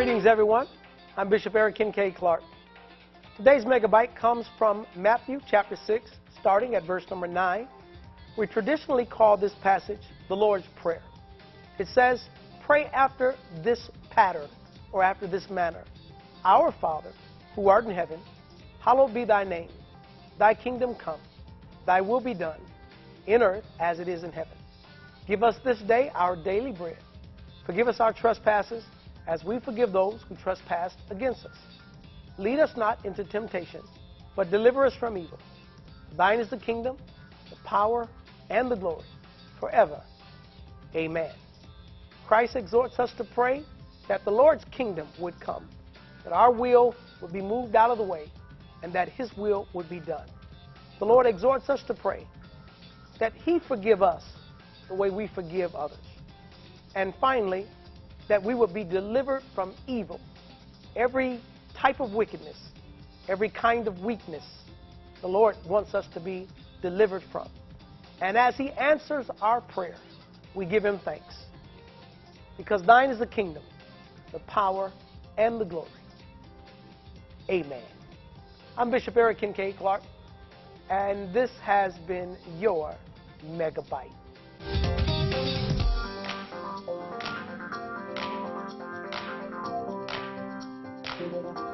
Greetings, everyone. I'm Bishop Eric Kincaid Clark. Today's Mega Bite comes from Matthew chapter 6, starting at verse number 9. We traditionally call this passage the Lord's Prayer. It says, Pray after this pattern or after this manner Our Father, who art in heaven, hallowed be thy name. Thy kingdom come, thy will be done, in earth as it is in heaven. Give us this day our daily bread. Forgive us our trespasses as we forgive those who trespass against us. Lead us not into temptation, but deliver us from evil. Thine is the kingdom, the power, and the glory, forever. Amen. Christ exhorts us to pray that the Lord's kingdom would come, that our will would be moved out of the way, and that His will would be done. The Lord exhorts us to pray that He forgive us the way we forgive others. And finally, that we would be delivered from evil, every type of wickedness, every kind of weakness. The Lord wants us to be delivered from. And as He answers our prayer, we give Him thanks. Because thine is the kingdom, the power, and the glory. Amen. I'm Bishop Eric Kincaid Clark, and this has been your Mega Bite. 谢谢大家。